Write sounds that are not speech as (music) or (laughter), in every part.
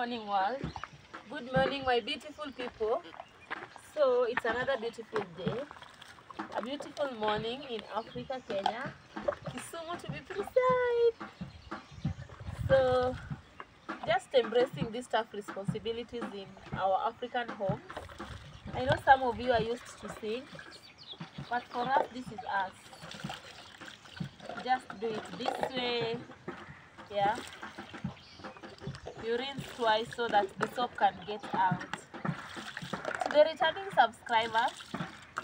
morning world. Good morning my beautiful people. So it's another beautiful day. A beautiful morning in Africa, Kenya. Kisumu to be precise. So just embracing these tough responsibilities in our African homes. I know some of you are used to sing, but for us this is us. Just do it this way. Yeah. You rinse twice so that the soap can get out. To the returning subscribers,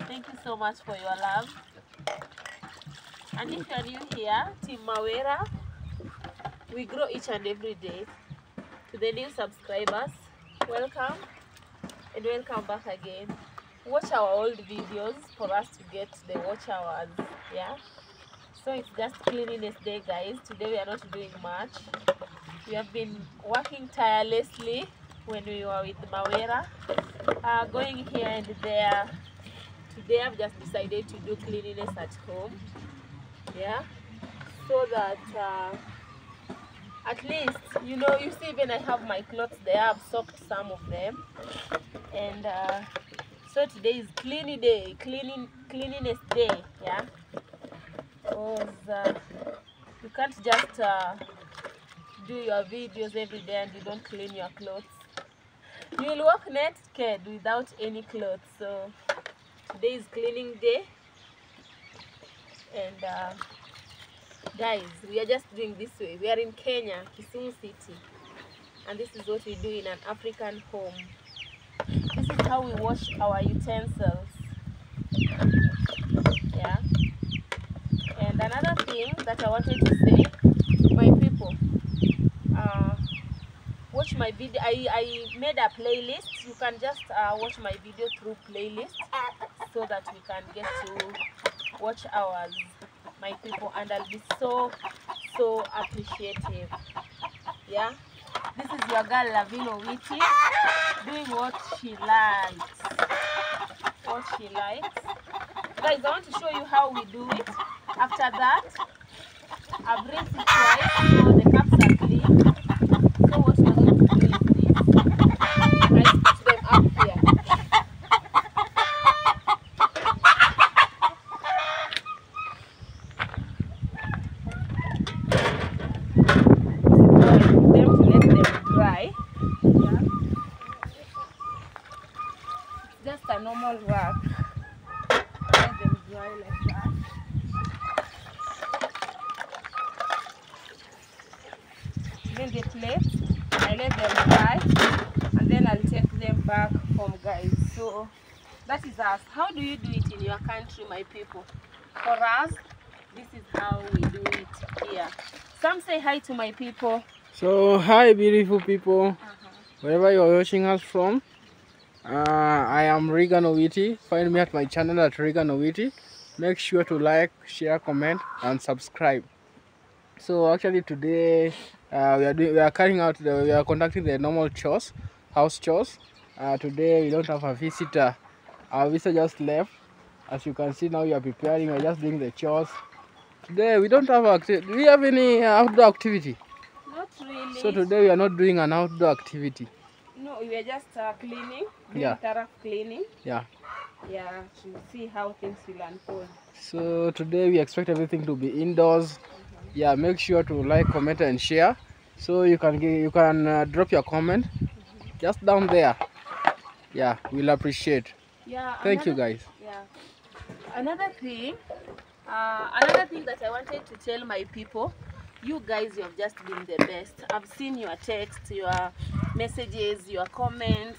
thank you so much for your love. And if you're new here, Team Marwa, we grow each and every day. To the new subscribers, welcome and welcome back again. Watch our old videos for us to get the watch hours. Yeah. So it's just cleanliness day, guys. Today we are not doing much. We have been working tirelessly when we were with Marwa, uh, going here and there. Today I've just decided to do cleanliness at home. Yeah. So that uh, at least, you know, you see even I have my clothes there. I've soaked some of them. And uh, so today is cleaning day, cleaning cleanliness day. Yeah because uh, you can't just uh, do your videos every day and you don't clean your clothes. You will walk naked without any clothes. So today is cleaning day, and uh, guys, we are just doing this way. We are in Kenya, Kisumu City, and this is what we do in an African home. This is how we wash our utensils. Yeah. And another thing that I wanted to say, my people, uh, watch my video. I, I made a playlist. You can just uh, watch my video through playlist so that we can get to watch ours, my people, and I'll be so, so appreciative. Yeah. This is your girl Lavine Owiti doing what she likes. What she likes. Guys, I want to show you how we do it. After that, I've rinsed it twice so the cups are clean. So what we're going to do is this. I put them up here. Them to let them dry. Yeah. Just a normal work. Let them dry like that. then get left I let them dry and then I'll take them back home guys so that is us how do you do it in your country my people for us this is how we do it here some say hi to my people So hi beautiful people, uh-huh. wherever you are watching us from. Uh, I am Regan Owiti. Find me at my channel at Regan Owiti. Make sure to like, share, comment, and subscribe. So actually today uh, we are doing, we are carrying out the, we are conducting the normal chores, house chores. Uh, today we don't have a visitor. Our visitor just left. As you can see now, we are preparing. We are just doing the chores. Today we don't have Do we have any outdoor activity? not really So today we are not doing an outdoor activity. no we are just uh, cleaning doing Yeah. thorough cleaning Yeah. yeah to see how things will unfold So today we expect everything to be indoors. Yeah, make sure to like, comment, and share. So you can gi- you can uh, drop your comment just down there. Yeah, we'll appreciate. Yeah Thank you guys. Yeah. Another thing, uh, another thing that I wanted to tell my people, you guys, you have just been the best. I've seen your texts, your messages, your comments.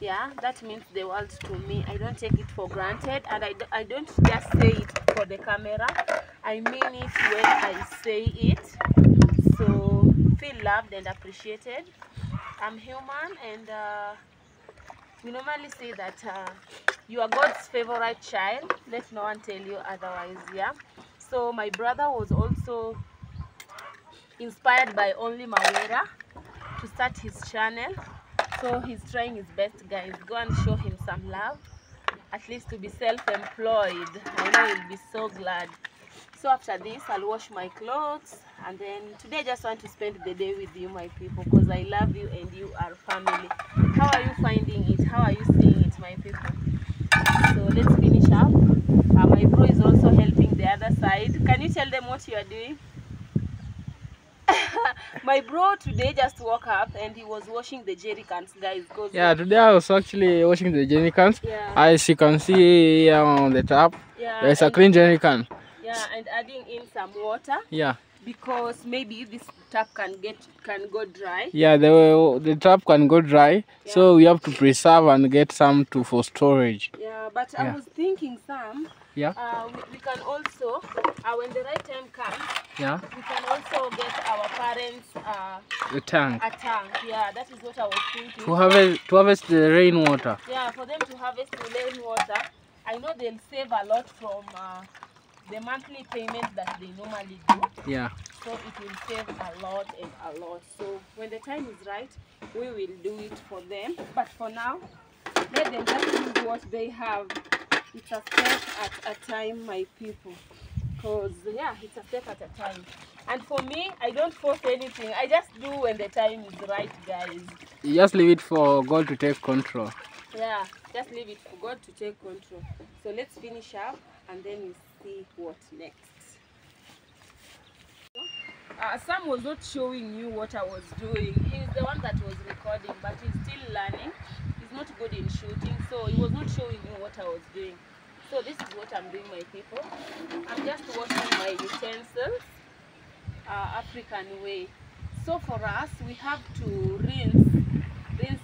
Yeah, that means the world to me. I don't take it for granted, and I, do, I don't just say it for the camera. I mean it when I say it. So feel loved and appreciated. I'm human, and. Uh, we normally say that uh, you are God's favorite child. Let no one tell you otherwise. Yeah. So my brother was also inspired by Only Marwa to start his channel. So he's trying his best, guys. Go and show him some love. At least to be self-employed. I know he'll be so glad. So after this, I'll wash my clothes, and then today I just want to spend the day with you, my people, because I love you and you are family. How are you finding it? How are you seeing it, my people? So let's finish up. Uh, my bro is also helping the other side. Can you tell them what you are doing? (laughs) my bro today just woke up and he was washing the jerry cans, guys. Yeah, today I was actually washing the jerry cans. yeah, As you can see here on the top, yeah, there's a clean jerry can. Yeah, and adding in some water Yeah, because maybe this tap can get can go dry. yeah, the the tap can go dry, so we have to preserve and get some to for storage. Yeah, but I Yeah. was thinking, some. Yeah, uh, we, we can also, uh, when the right time comes, yeah, we can also get our parents uh, the tank a tank. Yeah, that is what I was thinking. to harvest to harvest the rainwater. Yeah, for them to harvest the rainwater, I know they'll save a lot from uh, the monthly payment that they normally do. Yeah, So it will save a lot and a lot. So when the time is right, we will do it for them. But for now, let them just use what they have. It's a step at a time, my people. Because, yeah, it's a step at a time. And for me, I don't force anything. I just do when the time is right, guys. you just leave it for God to take control. Yeah, just leave it for God to take control. So let's finish up and then we see what next. Uh, Sam was not showing you what I was doing. He's the one that was recording, but he's still learning. He's not good in shooting, so he was not showing you what I was doing. So this is what I'm doing, my people. I'm just washing my utensils, uh, African way. So for us, we have to rinse, rinse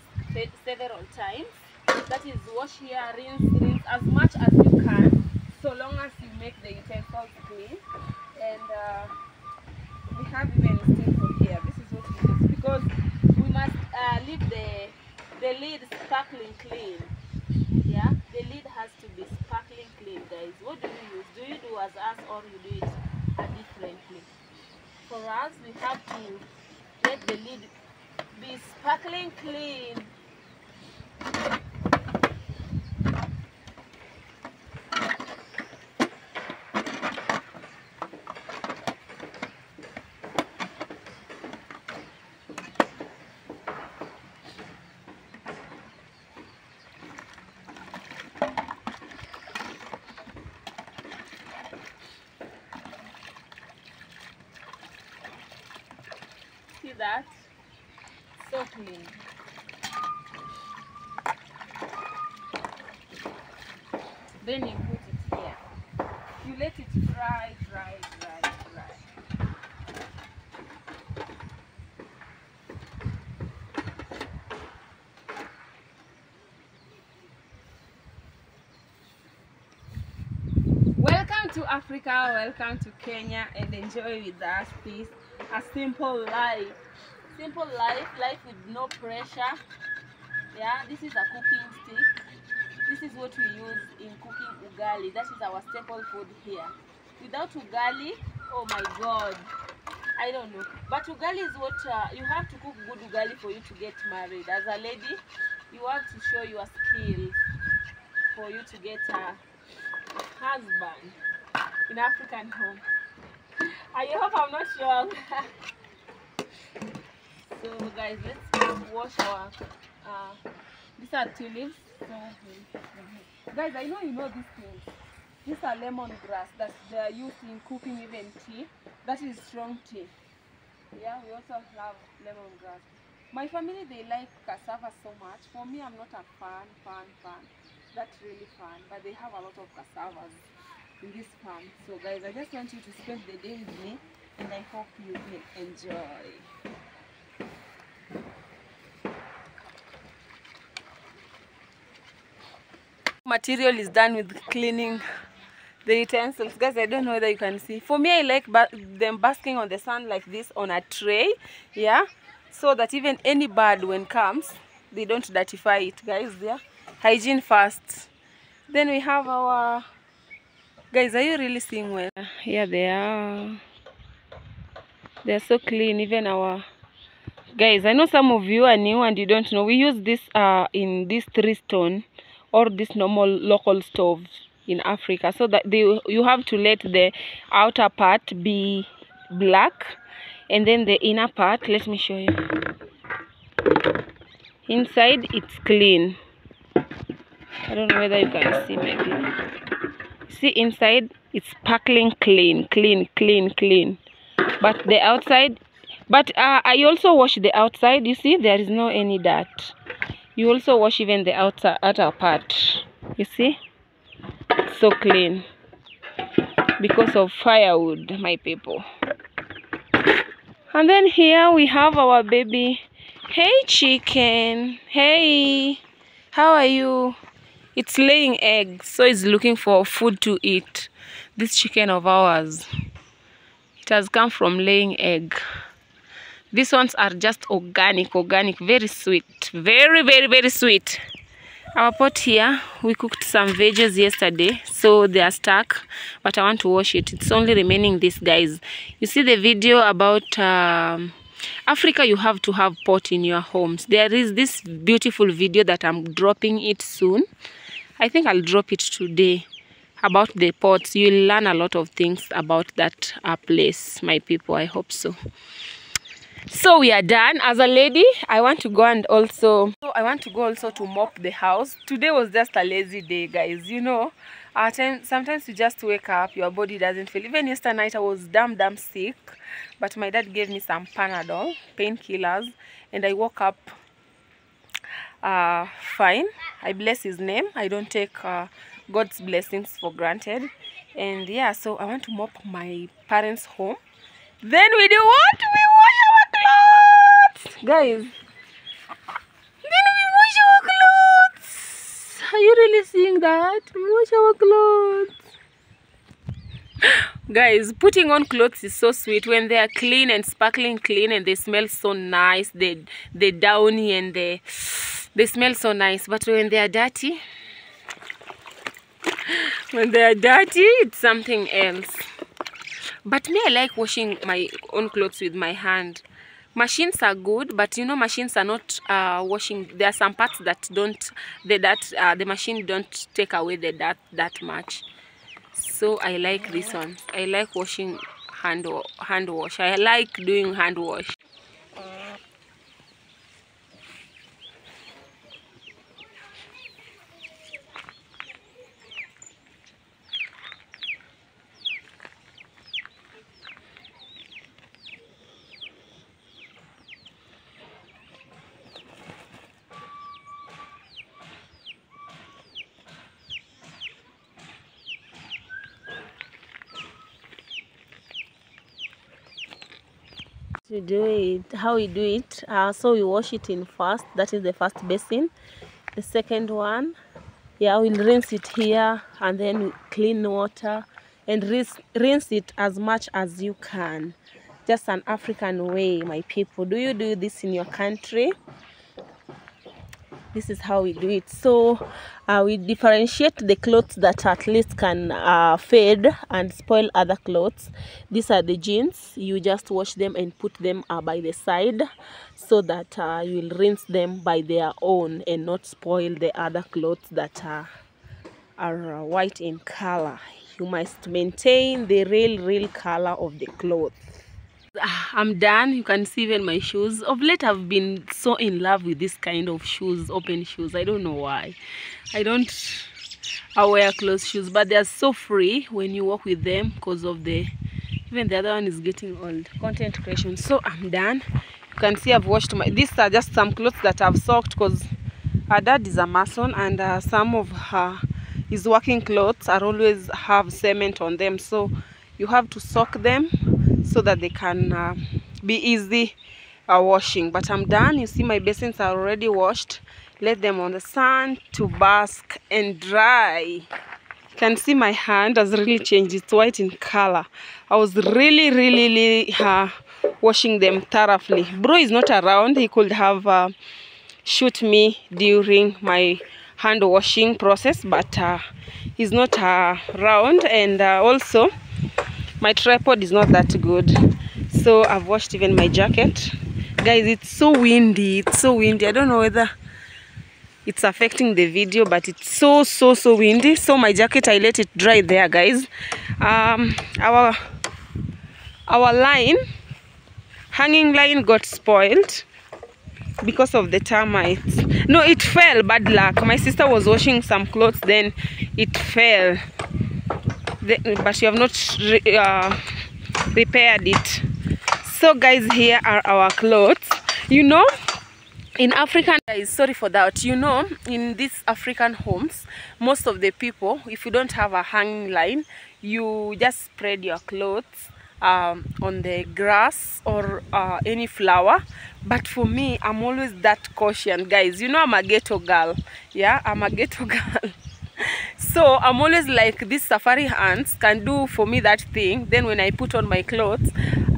several times. That is wash here, rinse, rinse as much as you can, so long as you make the utensils clean. And uh, we have even staple here. This is what we use because we must uh, leave the the lid sparkling clean. Yeah, the lid has to be sparkling clean, guys. What do you use? Do you do as us or you do it differently? For us, we have to let the lid be sparkling clean. See that? So clean. Then you put it here. You let it dry, dry, dry, dry. Welcome to Africa, welcome to Kenya, and enjoy with us, please. A simple life. Simple life, life with no pressure. Yeah, this is a cooking stick. This is what we use in cooking ugali. That is our staple food here. Without ugali, oh my god, I don't know. But ugali is what uh, you have to cook good ugali for you to get married. As a lady, you have to show your skills for you to get a husband in African home. I hope I'm not wrong. (laughs) so guys, let's wash our. Uh, these are tulips. Guys, I know you know these things. These are lemongrass that they are used in cooking even tea. That is strong tea. Yeah, we also have lemongrass. My family they like cassava so much. For me, I'm not a fan, fan, fan. That's really fun. But they have a lot of cassavas in this farm. So guys, I just want you to spend the day with me, and I hope you will enjoy. Material is done with cleaning the utensils. Guys i don't know whether you can see. For me i like ba- them basking on the sun like this on a tray yeah so that even any bird when comes they don't dirtify it guys yeah. Hygiene first. Then we have our guys are you really seeing well? Yeah they are. They are so clean even our guys i know some of you are new and you don't know. We use this uh in this three stone or this normal local stove in Africa. So that they, you have to let the outer part be black and then the inner part let me show you. Inside it's clean. I don't know whether you can see maybe. See inside it's sparkling clean clean clean clean. But the outside but uh, I also wash the outside you see there is no any dirt you also wash even the outer outer part you see? So clean. Because of firewood my people. And then here we have our baby. Hey chicken. Hey how are you? It's laying eggs so it's looking for food to eat. This chicken of ours it has come from laying egg these ones are just organic organic very sweet. Very very very sweet. Our pot here we cooked some veggies yesterday so they are stuck but i want to wash it. It's only remaining this guys. You see the video about um, africa you have to have pot in your homes. There is this beautiful video that i'm dropping it soon. I think i'll drop it today about the pots. You'll learn a lot of things about that uh, place my people. I hope so so we are done. As a lady i want to go and also so i want to go also to mop the house. Today was just a lazy day guys you know. Time, sometimes you just wake up your body doesn't feel even yesterday night i was damn damn sick but my dad gave me some panadol painkillers and i woke up uh fine. I bless his name. I don't take uh, god's blessings for granted. And yeah so i want to mop my parents home. Then we do what we guys. Then we wash our clothes. Are you really seeing that? We wash our clothes. (gasps) Guys putting on clothes is so sweet when they are clean and sparkling clean and they smell so nice. They they downy and they they smell so nice. But when they are dirty (sighs) when they are dirty it's something else. But me i like washing my own clothes with my hand machines are good but you know machines are not uh, washing. There are some parts that don't the that uh, the machine don't take away the dirt that much. So i like this one. I like washing hand hand wash. I like doing hand wash do it how we do it uh, so we wash it in first that is the first basin. The second one yeah we'll rinse it here and then clean water and rinse, rinse it as much as you can. Just an african way my people. Do you do this in your country this is how we do it. So uh, we differentiate the clothes that at least can uh, fade and spoil other clothes. These are the jeans. You just wash them and put them uh, by the side so that uh, you will rinse them by their own and not spoil the other clothes that uh, are uh, white in color. You must maintain the real real color of the clothes I'm done. You can see even my shoes. Of late, I've been so in love with this kind of shoes, open shoes. I don't know why. I don't I wear closed shoes, but they're so free when you walk with them because of the. Even the other one is getting old. Content creation. So I'm done. You can see I've washed my. These are just some clothes that I've soaked because her dad is a mason and uh, some of her his working clothes are always have cement on them. So you have to soak them so that they can uh, be easy uh, washing. But i'm done. You see my basins are already washed. Let them on the sun to bask and dry. You can see my hand has really changed. It's white in color. I was really really really uh, washing them thoroughly. Bro is not around. He could have uh, shoot me during my hand washing process but uh, he's not uh, around. And uh, also my tripod is not that good. So i've washed even my jacket. Guys it's so windy. It's so windy. I don't know whether it's affecting the video but it's so so so windy. So my jacket i let it dry there guys. Um our our line hanging line got spoiled because of the termites. No it fell. Bad luck. My sister was washing some clothes then it fell the, but you have not re, uh, repaired it. So guys here are our clothes. You know in african guys sorry for that. You know in these african homes most of the people if you don't have a hanging line you just spread your clothes um, on the grass or uh, any flower. But for me i'm always that caution guys. You know i'm a ghetto girl. Yeah i'm a ghetto (laughs) girl (laughs) so i'm always like these safari ants can do for me that thing. Then when i put on my clothes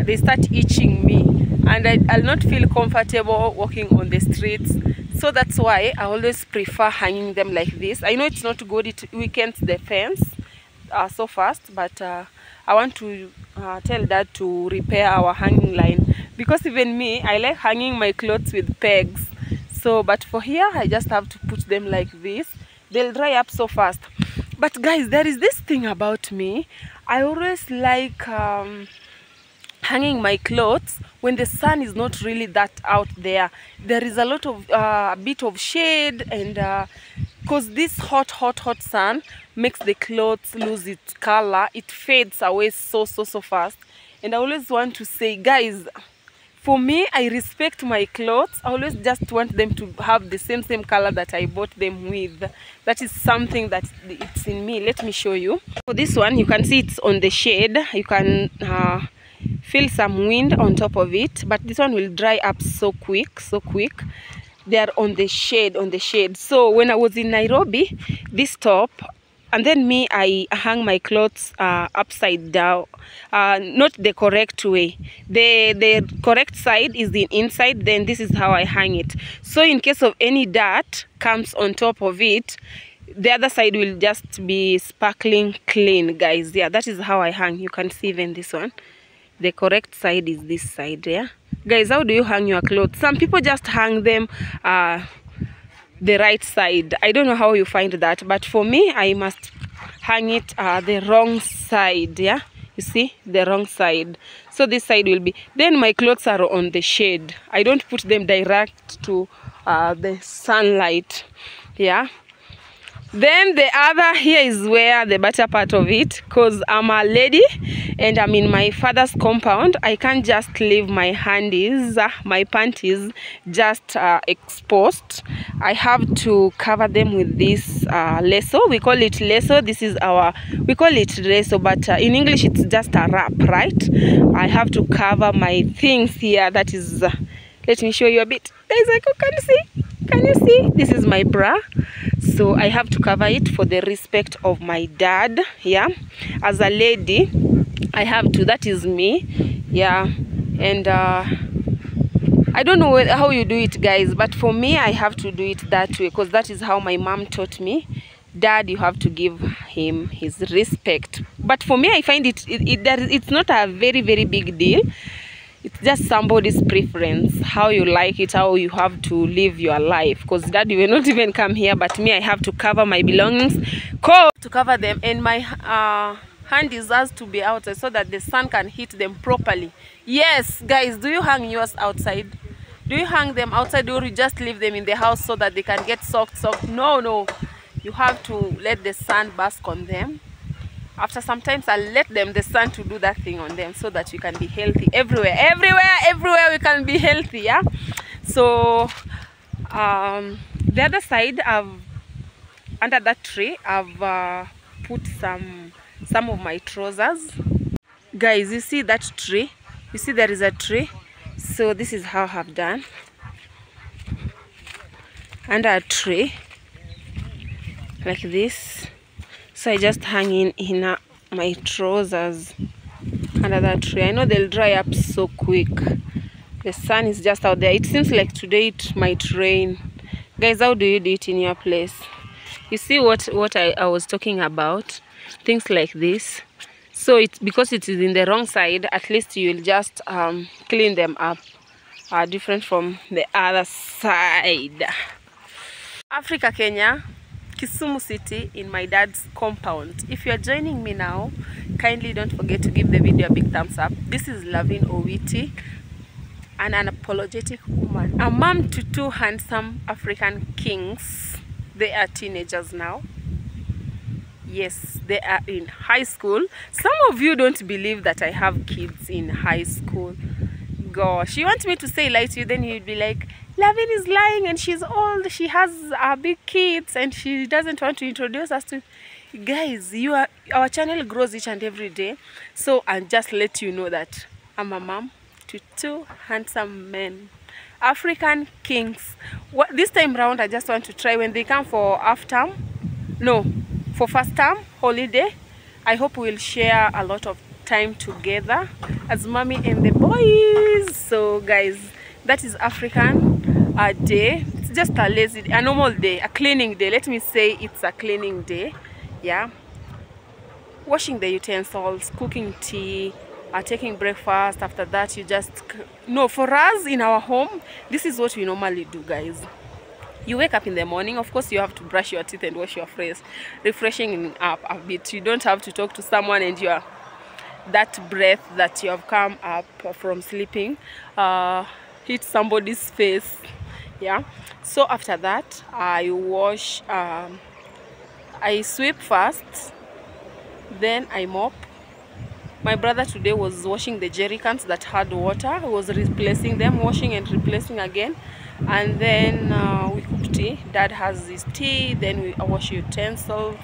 they start itching me. And I, i'll not feel comfortable walking on the streets. So that's why i always prefer hanging them like this. I know it's not good it weakens the fence uh, so fast but uh, i want to uh, tell dad to repair our hanging line. Because even me i like hanging my clothes with pegs. So but for here i just have to put them like this they'll dry up so fast. But guys there is this thing about me. I always like um, hanging my clothes when the sun is not really that out there. There is a lot of a uh, bit of shade and because this hot hot hot sun makes the clothes lose its color. It fades away so so so fast. And i always want to say guys for me i respect my clothes. I always just want them to have the same same color that i bought them with. That is something that it's in me. Let me show you. For this one you can see it's on the shade. You can uh, feel some wind on top of it but this one will dry up so quick so quick. They are on the shade on the shade. So when i was in nairobi this top and then me i hang my clothes uh, upside down uh, not the correct way. The the correct side is the inside then this is how i hang it. So in case of any dirt comes on top of it the other side will just be sparkling clean guys. Yeah that is how i hang. You can see even this one. The correct side is this side yeah. Guys how do you hang your clothes? Some people just hang them uh the right side. I don't know how you find that but for me i must hang it uh the wrong side yeah? You see? The wrong side. So this side will be then my clothes are on the shade. I don't put them direct to uh the sunlight yeah then the other here is where the better part of it because i'm a lady and i'm in my father's compound i can't just leave my handies my panties just uh, exposed. I have to cover them with this uh, lasso. We call it lasso. This is our we call it lasso but uh, in english it's just a wrap right? I have to cover my things here. That is uh, let me show you a bit. Guys oh can you see? Can you see? This is my bra so i have to cover it for the respect of my dad yeah. As a lady i have to that is me yeah. And uh i don't know how you do it guys but for me i have to do it that way because that is how my mom taught me. Dad you have to give him his respect. But for me i find it, it, it it's not a very very big deal it's just somebody's preference how you like it how you have to live your life. Because dad will not even come here but me i have to cover my belongings. Co to cover them and my uh hand is has to be outside so that the sun can hit them properly. Yes guys do you hang yours outside? Do you hang them outside? Or you just leave them in the house so that they can get soaked soaked? No no. You have to let the sun bask on them after sometimes i let them the sun to do that thing on them so that we can be healthy. Everywhere everywhere everywhere we can be healthy yeah? So um the other side i've under that tree i've uh, put some some of my trousers. Guys you see that tree? You see there is a tree? So this is how i've done. Under a tree like this so i just hang in in uh, my trousers under that tree. I know they'll dry up so quick. The sun is just out there. It seems like today it might rain. Guys how do you do it in your place? You see what what i, I was talking about? Things like this. So it's because it is in the wrong side at least you'll just um, clean them up. Uh, different from the other side. Africa, Kenya, Kisumu City in my dad's compound. If you are joining me now, kindly don't forget to give the video a big thumbs up. This is Lavine Owiti, an unapologetic woman, a mom to two handsome African kings. They are teenagers now. Yes, they are in high school. Some of you don't believe that I have kids in high school. Gosh, you want me to say lie to you, then you'd be like, Lavine is lying and she's old. She has uh, big kids and she doesn't want to introduce us to. Guys, you are our channel grows each and every day. So I'll just let you know that I'm a mom to two handsome men. African kings. What, this time round, I just want to try when they come for half. No, for first term holiday. I hope we'll share a lot of time together as mommy and the boys. So guys, that is African uh, day. It's just a lazy, a normal day, a cleaning day. Let me say it's a cleaning day. Yeah. Washing the utensils, cooking tea, uh, taking breakfast. After that, you just no. For us in our home, this is what we normally do, guys. You wake up in the morning. Of course, you have to brush your teeth and wash your face, refreshing up a bit. You don't have to talk to someone and you are that breath that you have come up from sleeping uh, hit somebody's face yeah. So after that i wash um, i sweep first then i mop. My brother today was washing the jerry cans that had water. He was replacing them washing and replacing again. And then uh, we cook tea. Dad has his tea. Then we wash utensils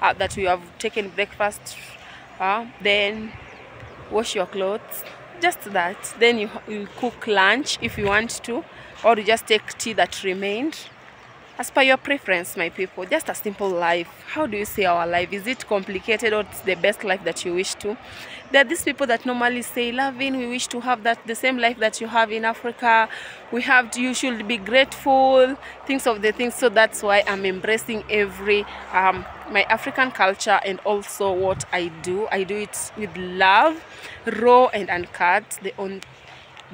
uh, that we have taken breakfast uh, then wash your clothes. Just that. Then you, you cook lunch if you want to or you just take tea that remained? As per your preference my people just a simple life. How do you say our life? Is it complicated or it's the best life that you wish to? There are these people that normally say loving we wish to have that the same life that you have in africa. We have to, you should be grateful things of the things. So that's why i'm embracing every um, my african culture and also what i do. I do it with love raw and uncut the on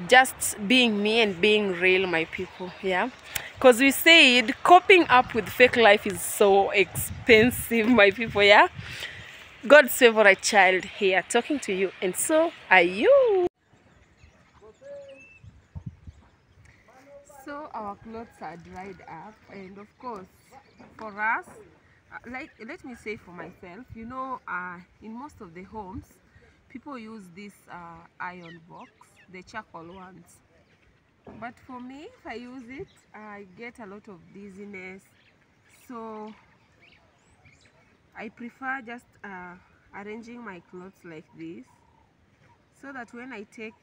just being me and being real my people yeah? Because we said coping up with fake life is so expensive my people yeah? God's favorite child here talking to you and so are you. So our clothes are dried up and of course for us uh, like let me say for myself you know uh, in most of the homes people use this uh, iron box the charcoal ones but for me if i use it i get a lot of dizziness. So i prefer just uh, arranging my clothes like this so that when i take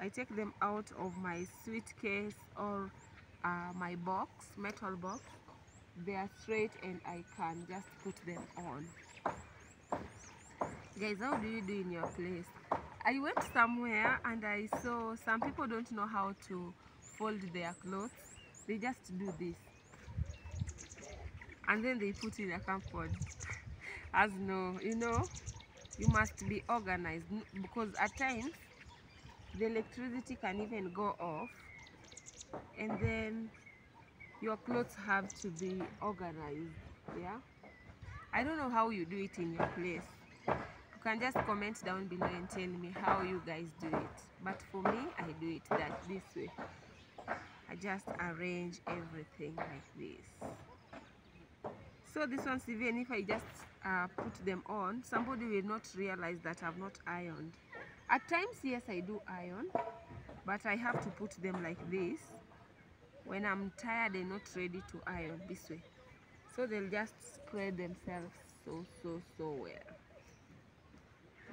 i take them out of my suitcase or uh, my box metal box they are straight and i can just put them on. Guys how do you do in your place I went somewhere and I saw some people don't know how to fold their clothes. They just do this. And then they put in a cupboard. (laughs) As no, you know, you must be organized because at times the electricity can even go off and then your clothes have to be organized. Yeah. I don't know how you do it in your place can just comment down below and tell me how you guys do it. But for me i do it that this way. I just arrange everything like this. So this one's even if i just uh, put them on somebody will not realize that i've not ironed. At times yes i do iron but i have to put them like this. When i'm tired and not ready to iron this way. So they'll just spread themselves so so so well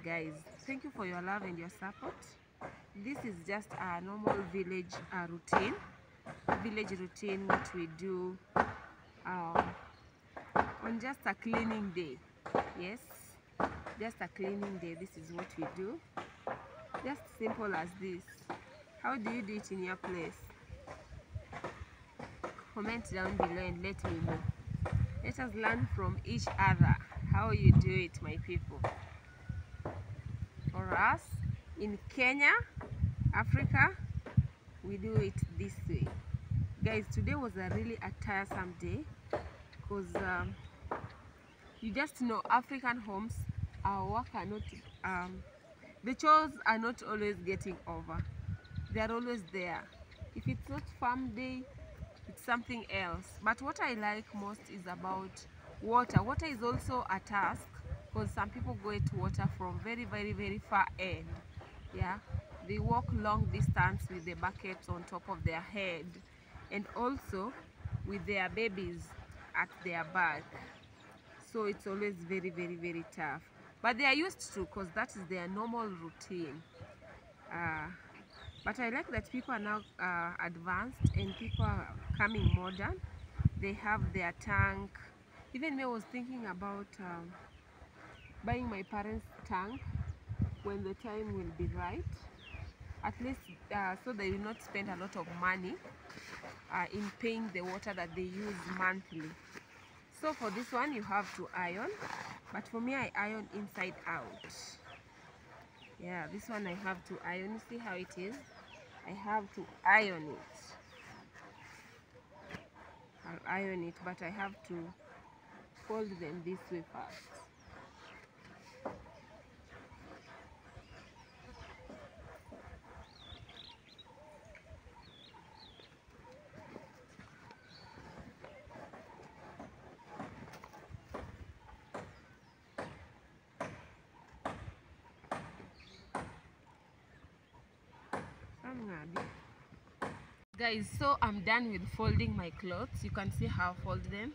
guys thank you for your love and your support. This is just a normal village uh, routine. Village routine what we do um, on just a cleaning day. Yes just a cleaning day this is what we do. Just simple as this. How do you do it in your place? Comment down below and let me know. Let us learn from each other. How you do it my people us in Kenya, Africa, we do it this way. guys today was a really a tiresome day because um, you just know african homes our work are not um, the chores are not always getting over. They are always there. If it's not farm day it's something else. But what i like most is about water. Water is also a task because some people go to water from very very very far end yeah? They walk long distance with the buckets on top of their head and also with their babies at their back. So it's always very very very tough. But they are used to because that is their normal routine uh, but I like that people are now uh, advanced and people are coming modern. They have their tank. Even me I was thinking about um, buying my parents tank when the time will be right. At least uh, so they will not spend a lot of money uh, in paying the water that they use monthly. So for this one you have to iron but for me I iron inside out. Yeah this one I have to iron. See how it is? I have to iron it. I'll iron it but I have to fold them this way first guys so i'm done with folding my clothes. You can see how i fold them.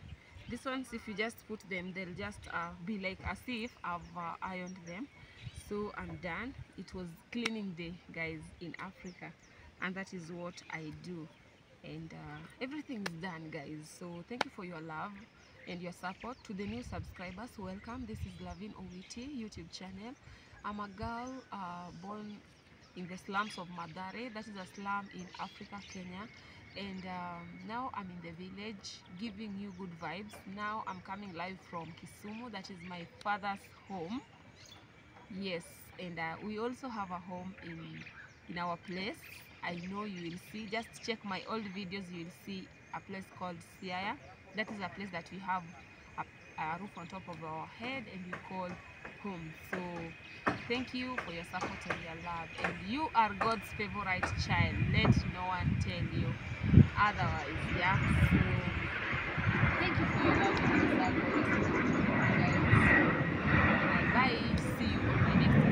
This ones if you just put them they'll just uh, be like as if i've uh, ironed them. So i'm done. It was cleaning day guys in africa and that is what i do. And uh, everything is done guys. So thank you for your love and your support. To the new subscribers welcome. This is Lavine Owiti youtube channel. I'm a girl uh, born in the slums of Mathare. That is a slum in Africa, Kenya. And um, now I'm in the village giving you good vibes. Now I'm coming live from Kisumu. That is my father's home. Yes, and uh, we also have a home in in our place. I know you will see. Just check my old videos. You will see a place called Siaya. That is a place that we have a, a roof on top of our head and we call home. So thank you for your support and your love. And you are God's favorite child. Let no one tell you otherwise. Yeah. So thank you for your love and your. Bye. See you on my next.